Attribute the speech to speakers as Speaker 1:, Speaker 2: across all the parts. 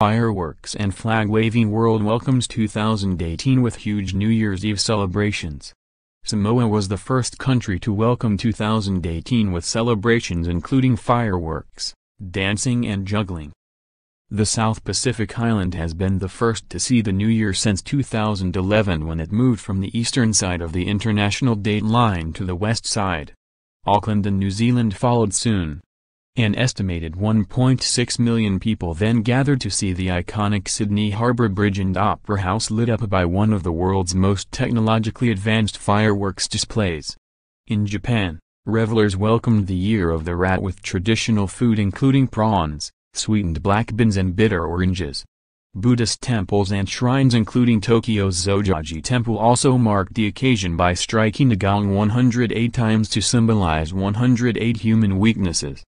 Speaker 1: Fireworks and flag waving world welcomes 2018 with huge New Year's Eve celebrations. Samoa was the first country to welcome 2018 with celebrations including fireworks, dancing and juggling. The South Pacific island has been the first to see the new year since 2011 when it moved from the eastern side of the international date line to the west side. Auckland and New Zealand followed soon. An estimated 1.6 million people then gathered to see the iconic Sydney Harbour Bridge and Opera House lit up by one of the world's most technologically advanced fireworks displays. In Japan, revelers welcomed the Year of the Rat with traditional food including prawns, sweetened black beans and bitter oranges. Buddhist temples and shrines including Tokyo's Zojoji Temple also marked the occasion by striking the gong 108 times to symbolize 108 human weaknesses.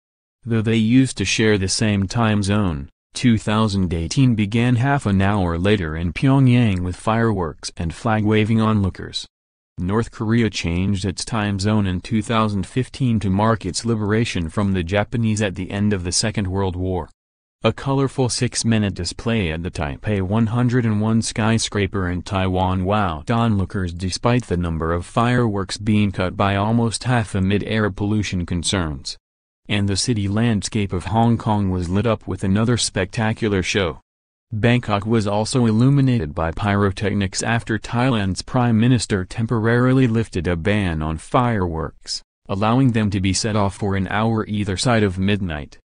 Speaker 1: Though they used to share the same time zone, 2018 began half an hour later in Pyongyang with fireworks and flag-waving onlookers. North Korea changed its time zone in 2015 to mark its liberation from the Japanese at the end of the Second World War. A colorful six-minute display at the Taipei 101 skyscraper in Taiwan wowed onlookers despite the number of fireworks being cut by almost half amid air pollution concerns and the city landscape of Hong Kong was lit up with another spectacular show. Bangkok was also illuminated by pyrotechnics after Thailand's prime minister temporarily lifted a ban on fireworks, allowing them to be set off for an hour either side of midnight.